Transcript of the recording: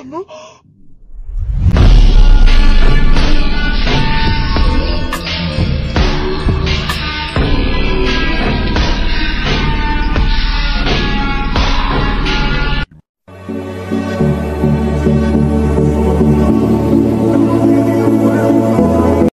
ゃない